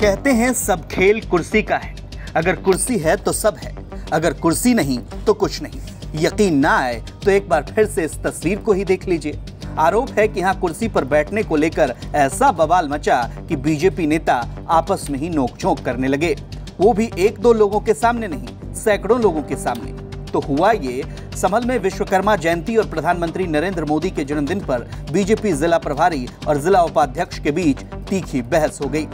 कहते हैं, सब खेल कुर्सी का है। अगर कुर्सी है तो सब है, अगर कुर्सी नहीं तो कुछ नहीं। यकीन ना आए तो एक बार फिर से इस तस्वीर को ही देख लीजिए। आरोप है कि यहाँ कुर्सी पर बैठने को लेकर ऐसा बवाल मचा कि बीजेपी नेता आपस में ही नोकझोंक करने लगे। वो भी एक दो लोगों के सामने नहीं, सैकड़ों लोगों के सामने। तो हुआ ये समल में विश्वकर्मा जयंती और प्रधानमंत्री नरेंद्र मोदी के जन्मदिन पर बीजेपी जिला प्रभारी और जिला उपाध्यक्ष के बीच तीखी बहस हो गई।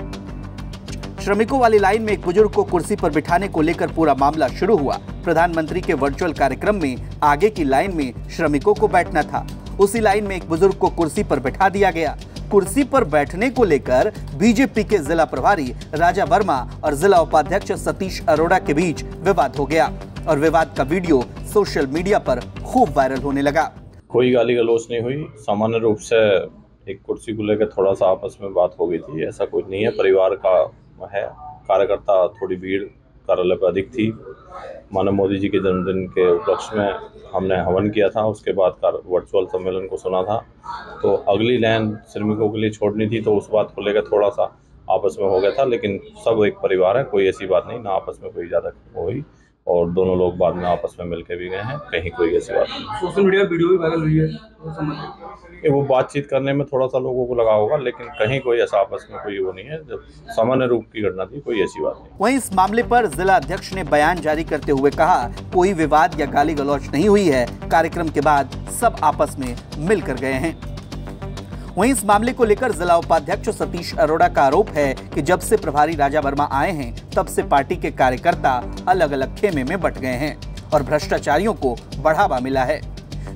श्रमिकों वाली लाइन में एक बुज़ुर्ग को कुर्सी पर बिठाने को लेकर पूरा मामला शुरू हुआ। प्रधानमंत्री के वर्चुअल कार्यक्रम में आगे की लाइन में श्रमिकों को बैठना था। उसी लाइन में एक बुज़ुर्ग को कुर्सी पर बैठा दिया गया। कुर्सी पर बैठने को लेकर बीजेपी के जिला प्रभारी राजा वर्मा और जिला उपाध्यक्ष सतीश अरोड़ा के बीच विवाद हो गया। और विवाद का वीडियो सोशल मीडिया पर खूब वायरल होने लगा। कोई गाली गलोच नहीं हुई। सामान्य रूप से एक कुर्सी को लेकर थोड़ा सा आपस में बात हो गई थी। ऐसा कुछ नहीं है। परिवार का है। कार्यकर्ता थोड़ी भीड़ कार्यालय पर अधिक थी। मानव मोदी जी के जन्मदिन के उपलक्ष्य में हमने हवन किया था। उसके बाद कार वर्चुअल सम्मेलन को सुना था। तो अगली लाइन श्रमिकों के लिए छोड़नी थी तो उस बात को लेकर थोड़ा सा आपस में हो गया था। लेकिन सब एक परिवार है। कोई ऐसी बात नहीं। ना आपस में कोई ज़्यादा हुई और दोनों लोग बाद में आपस में मिलकर भी गए हैं कहीं कोई ऐसी बात नहीं। सोशल मीडिया वीडियो भी वायरल हुई है वो बातचीत करने में थोड़ा सा लोगों को लगा होगा लेकिन कहीं कोई ऐसा आपस में कोई वो नहीं है जब सामान्य रूप की घटना थी कोई ऐसी बात नहीं। वहीं इस मामले पर जिला अध्यक्ष ने बयान जारी करते हुए कहा कोई विवाद या गाली गलौच नहीं हुई है कार्यक्रम के बाद सब आपस में मिलकर गए हैं। वहीं इस मामले को लेकर जिला उपाध्यक्ष सतीश अरोड़ा का आरोप है कि जब से प्रभारी राजा वर्मा आए हैं, तब से पार्टी के कार्यकर्ता अलग अलग खेमे में बट गए हैं और भ्रष्टाचारियों को बढ़ावा मिला है।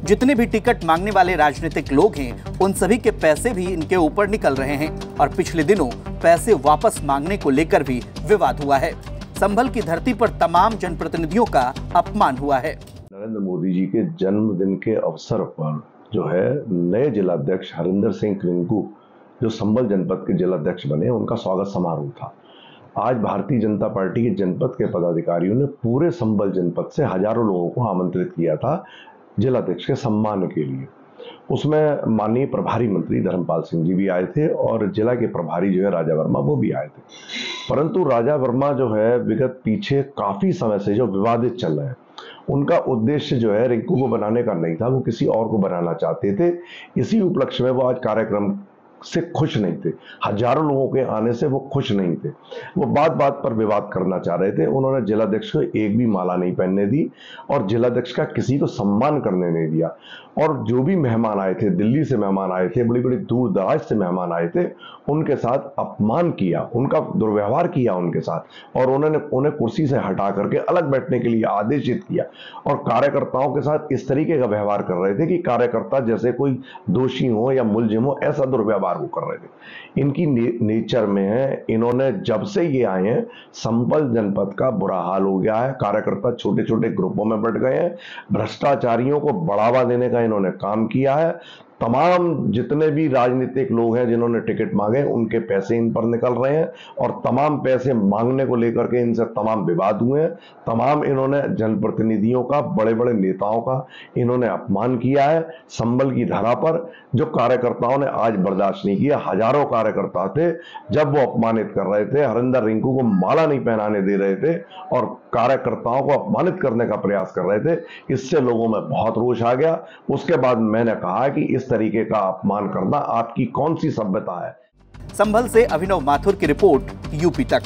जितने भी टिकट मांगने वाले राजनीतिक लोग हैं, उन सभी के पैसे भी इनके ऊपर निकल रहे हैं और पिछले दिनों पैसे वापस मांगने को लेकर भी विवाद हुआ है। संभल की धरती पर तमाम जनप्रतिनिधियों का अपमान हुआ है। नरेंद्र मोदी जी के जन्मदिन के अवसर पर जो है, नए जिलाध्यक्ष हरिंदर सिंह रिंकू जो संबल जनपद के जिलाध्यक्ष बने, उनका स्वागत समारोह था। आज भारतीय जनता पार्टी के जनपद के पदाधिकारियों ने पूरे संबल जनपद से हज़ारों लोगों को आमंत्रित किया था जिलाध्यक्ष के सम्मान के लिए। उसमें माननीय प्रभारी मंत्री धर्मपाल सिंह जी भी आए थे और जिला के प्रभारी जो है राजा वर्मा, वो भी आए थे। परंतु राजा वर्मा जो है, विगत पीछे काफ़ी समय से जो विवादित चल रहे हैं उनका उद्देश्य जो है रिंकू को बनाने का नहीं था, वो किसी और को बनाना चाहते थे। इसी उपलक्ष्य में वो आज कार्यक्रम से खुश नहीं थे। हज़ारों लोगों के आने से वो खुश नहीं थे। वो बात बात पर विवाद करना चाह रहे थे। उन्होंने जिलाध्यक्ष को एक भी माला नहीं पहनने दी और जिलाध्यक्ष का किसी को सम्मान करने नहीं दिया। और जो भी मेहमान आए थे, दिल्ली से मेहमान आए थे बड़ी बड़ी दूर दराज से मेहमान आए थे, उनके साथ अपमान किया, उनका दुर्व्यवहार किया उनके साथ और उन्होंने उन्हें कुर्सी से हटा करके अलग बैठने के लिए आदेशित किया। और कार्यकर्ताओं के साथ इस तरीके का व्यवहार कर रहे थे कि कार्यकर्ता जैसे कोई दोषी हो या मुलजिम हो, ऐसा दुर्व्यवहार वो कर रहे थे। इनकी ने, नेचर में है। इन्होंने जब से ये आए हैं संपल जनपद का बुरा हाल हो गया है। कार्यकर्ता छोटे छोटे ग्रुपों में बढ़ गए हैं। भ्रष्टाचारियों को बढ़ावा देने का इन्होंने काम किया है। तमाम जितने भी राजनीतिक लोग हैं जिन्होंने टिकट मांगे, उनके पैसे इन पर निकल रहे हैं और तमाम पैसे मांगने को लेकर के इनसे तमाम विवाद हुए हैं। तमाम इन्होंने जनप्रतिनिधियों का बड़े बड़े नेताओं का इन्होंने अपमान किया है संबल की धारा पर। जो कार्यकर्ताओं ने आज बर्दाश्त नहीं किया, हज़ारों कार्यकर्ता थे, जब वो अपमानित कर रहे थे, हरिंदर रिंकू को माला नहीं पहनाने दे रहे थे और कार्यकर्ताओं को अपमानित करने का प्रयास कर रहे थे, इससे लोगों में बहुत रोष आ गया। उसके बाद मैंने कहा कि तरीके का अपमान करना आपकी कौन सी सभ्यता है? संभल से अभिनव माथुर की रिपोर्ट यूपी तक।